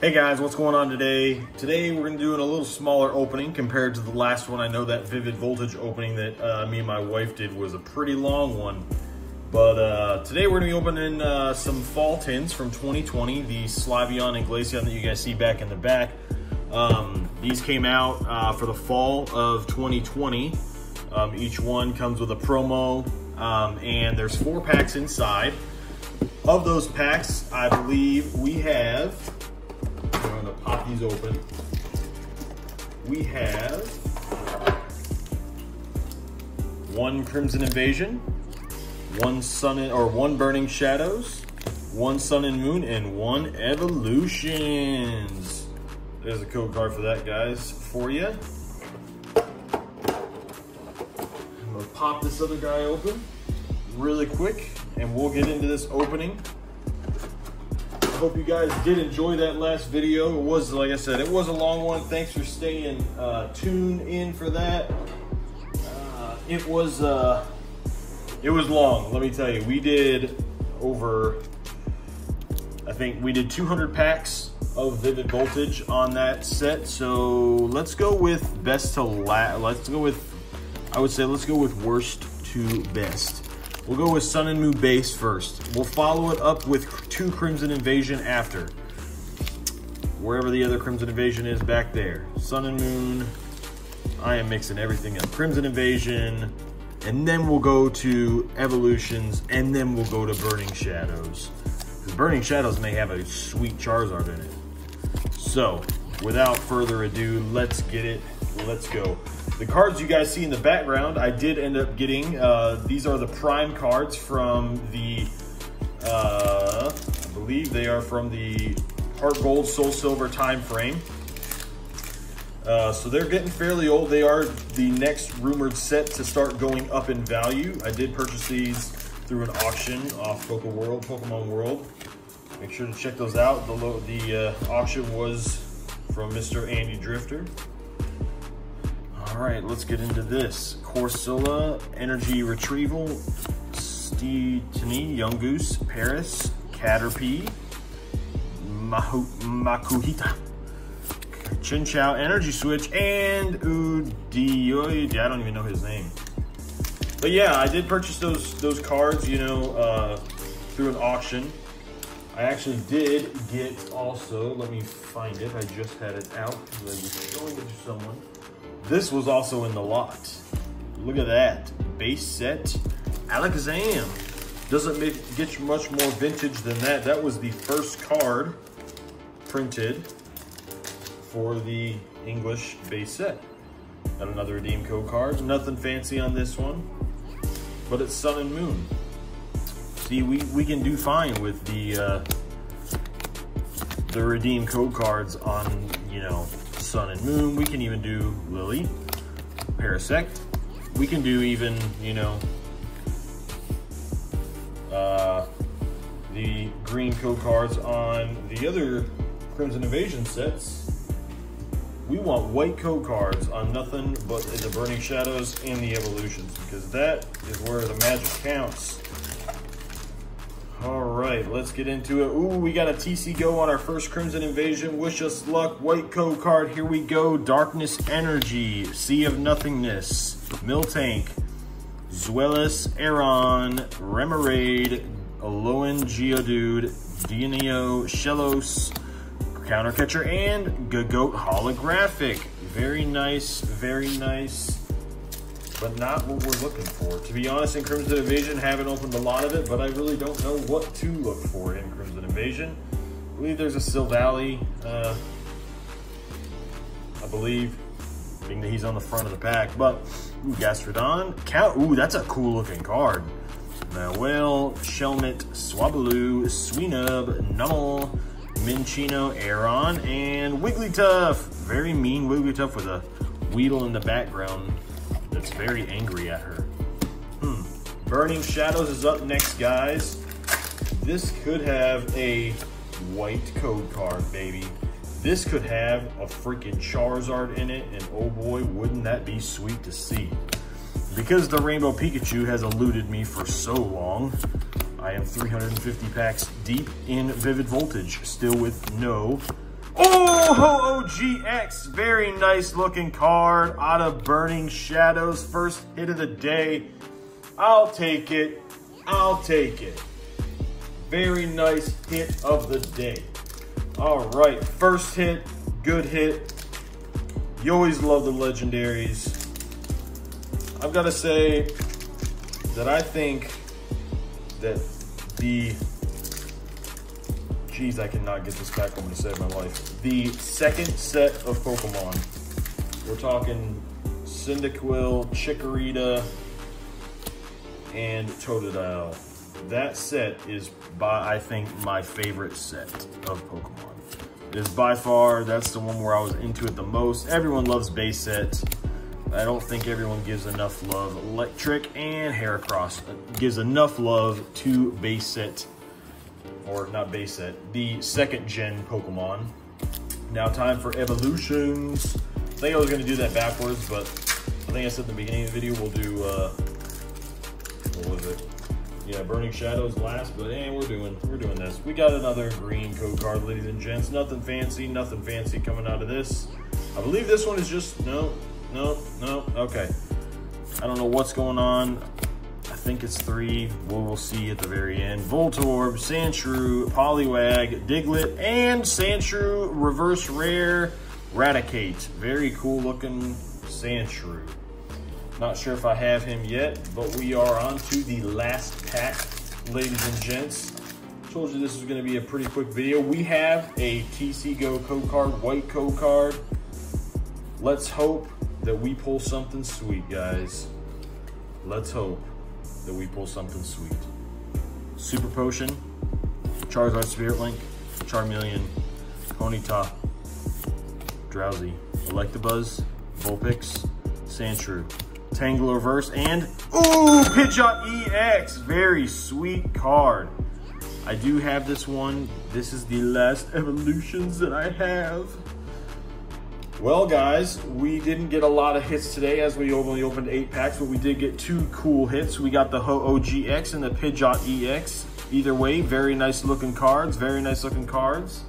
Hey guys, what's going on today? Today we're to do a little smaller opening compared to the last one. I know that Vivid Voltage opening that uh, me and my wife did was a pretty long one. But uh, today we're to be opening uh, some fall tins from 2020, the Sylveon and Glaceon that you guys see back in the back. Um, these came out uh, for the fall of 2020. Um, each one comes with a promo um, and there's four packs inside. Of those packs, I believe we have pop these open. We have one Crimson Invasion, one Sun or one Burning Shadows, one Sun and Moon, and one Evolutions. There's a code card for that, guys, for you. I'm gonna pop this other guy open really quick, and we'll get into this opening hope you guys did enjoy that last video. It was, like I said, it was a long one. Thanks for staying uh, tuned in for that. Uh, it was, uh, it was long, let me tell you. We did over, I think we did 200 packs of Vivid Voltage on that set. So let's go with best to last. Let's go with, I would say, let's go with worst to best. We'll go with Sun and Moon base first. We'll follow it up with two Crimson Invasion after. Wherever the other Crimson Invasion is back there. Sun and Moon. I am mixing everything up. Crimson Invasion. And then we'll go to Evolutions. And then we'll go to Burning Shadows. Because Burning Shadows may have a sweet Charizard in it. So, without further ado, let's get it. Let's go. The cards you guys see in the background, I did end up getting. Uh, these are the prime cards from the, uh, I believe they are from the Heart Gold Soul Silver time frame. Uh, so they're getting fairly old. They are the next rumored set to start going up in value. I did purchase these through an auction off Poke World, Pokemon World. Make sure to check those out. The, the uh, auction was from Mr. Andy Drifter. All right, let's get into this. Corsola, Energy Retrieval, Steetini, Goose, Paras, Caterpie, Mahu Makuhita, Chinchou, Energy Switch, and Udioid. I don't even know his name. But yeah, I did purchase those those cards, you know, uh, through an auction. I actually did get also, let me find it. I just had it out. because I was showing it to someone. This was also in the lot. Look at that. Base set Alakazam. Doesn't make, get much more vintage than that. That was the first card printed for the English base set. Got another redeem code card. Nothing fancy on this one, but it's Sun and Moon. See, we, we can do fine with the uh, the redeem code cards on, you know, Sun and Moon. We can even do Lily, Parasect. We can do even, you know, uh, the green code cards on the other Crimson Invasion sets. We want white code cards on nothing but the Burning Shadows and the Evolutions because that is where the magic counts. Right, let's get into it. Ooh, we got a TC Go on our first Crimson Invasion. Wish us luck. White code card. Here we go. Darkness Energy. Sea of Nothingness. Miltank. Zweilous, Aron, Remoraid, Alolan Geodude, Dioneo, Shellos, Counter Catcher, and Gogoat Holographic. Very nice, very nice but not what we're looking for. To be honest, in Crimson Invasion, haven't opened a lot of it, but I really don't know what to look for in Crimson Invasion. I believe there's a Silvally, uh, I believe, being that he's on the front of the pack. But, ooh, Gastrodon, Count, ooh, that's a cool looking card. Manuel, Shelmet, Swablu, Swinub, Numel, Minccino, Aron, and Wigglytuff. Very mean Wigglytuff with a Weedle in the background that's very angry at her. Hmm. Burning Shadows is up next, guys. This could have a white code card, baby. This could have a freaking Charizard in it, and oh boy, wouldn't that be sweet to see. Because the Rainbow Pikachu has eluded me for so long, I am 350 packs deep in Vivid Voltage, still with no Oh, Ho-Oh Very nice looking card out of Burning Shadows. First hit of the day. I'll take it. I'll take it. Very nice hit of the day. All right, first hit, good hit. You always love the legendaries. I've got to say that I think that the Jeez, I cannot get this back home to save my life. The second set of Pokemon. We're talking Cyndaquil, Chikorita, and Totodile. That set is by, I think, my favorite set of Pokemon. It is by far, that's the one where I was into it the most. Everyone loves base set. I don't think everyone gives enough love. Electric and Heracross gives enough love to base set or not base set, the second gen Pokemon. Now time for evolutions. I think I was gonna do that backwards, but I think I said at the beginning of the video we'll do, uh, what was it? Yeah, Burning Shadows last, but hey, we're doing, we're doing this. We got another green code card, ladies and gents. Nothing fancy, nothing fancy coming out of this. I believe this one is just, no, no, no, okay. I don't know what's going on think it's three. We'll, we'll see at the very end. Voltorb, Sandshrew, Poliwag, Diglett, and Sandshrew Reverse Rare Raticate. Very cool looking Sandshrew. Not sure if I have him yet, but we are on to the last pack, ladies and gents. Told you this was going to be a pretty quick video. We have a TC Go code card, white code card. Let's hope that we pull something sweet, guys. Let's hope that we pull something sweet. Super Potion, Charizard Spirit Link, Charmeleon, Ponyta, Drowzee, Electabuzz, Vulpix, Sandshrew, Tangela Reverse, and ooh, Pidgeot EX. Very sweet card. I do have this one. This is the last evolutions that I have. Well, guys, we didn't get a lot of hits today as we only opened eight packs, but we did get two cool hits. We got the Ho-Oh GX and the Pidgeot EX. Either way, very nice looking cards, very nice looking cards.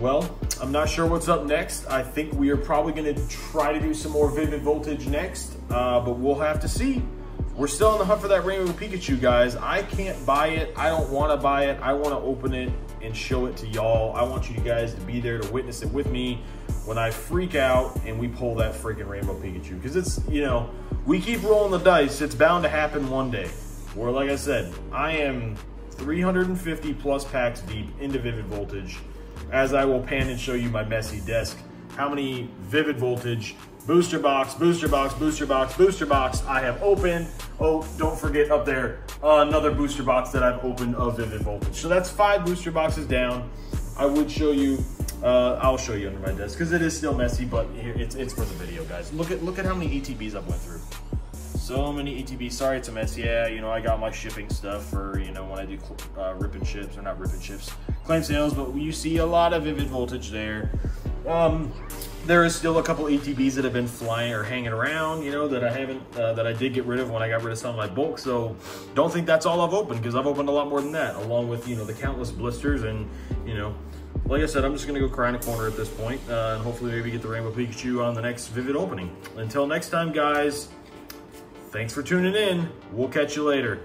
Well, I'm not sure what's up next. I think we are probably going to try to do some more Vivid Voltage next, uh, but we'll have to see. We're still on the hunt for that Rainbow Pikachu, guys. I can't buy it. I don't want to buy it. I want to open it and show it to y'all. I want you guys to be there to witness it with me when I freak out and we pull that freaking Rainbow Pikachu. Because it's, you know, we keep rolling the dice. It's bound to happen one day. Where, like I said, I am 350 plus packs deep into Vivid Voltage as I will pan and show you my messy desk. How many Vivid Voltage booster box, booster box, booster box, booster box I have opened. Oh, don't forget up there, uh, another booster box that I've opened of Vivid Voltage. So that's five booster boxes down. I would show you, uh, I'll show you under my desk because it is still messy, but it's, it's for the video, guys. Look at, look at how many ETBs I've went through. So many ETBs. Sorry, it's a mess. Yeah, you know, I got my shipping stuff for, you know, when I do uh, ripping ships, or not ripping ships, claim sales, but you see a lot of Vivid Voltage there. Um, there is still a couple ETBs that have been flying or hanging around, you know, that I haven't, uh, that I did get rid of when I got rid of some of my bulk. So don't think that's all I've opened because I've opened a lot more than that, along with, you know, the countless blisters and, you know, like I said, I'm just going to go cry in a corner at this point, uh, and hopefully maybe get the Rainbow Pikachu on the next Vivid opening. Until next time, guys, thanks for tuning in. We'll catch you later.